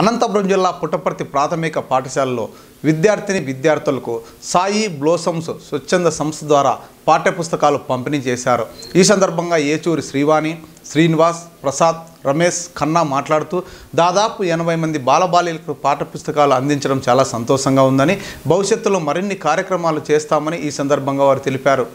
అనంతపురం జిల్లా పుట్టపర్తి ప్రాథమిక పాఠశాలలో విద్యార్థిని విద్యార్థులకు సాయి బ్లోసమ్స్ స్వచ్ఛంద సంస్థ ద్వారా పాఠ్యపుస్తకాలు పంపిణీ చేశారు. ఈ సందర్భంగా ఏచూరి శ్రీవాణి శ్రీనివాస్ ప్రసాద్ రమేష్ ఖన్నా మాట్లాడుతూ దాదాపు ఎనభై మంది బాలబాలికలకు పాఠ్యపుస్తకాలు అందించడం చాలా సంతోషంగా ఉందని భవిష్యత్తులో మరిన్ని కార్యక్రమాలు చేస్తామని ఈ సందర్భంగా వారు తెలిపారు.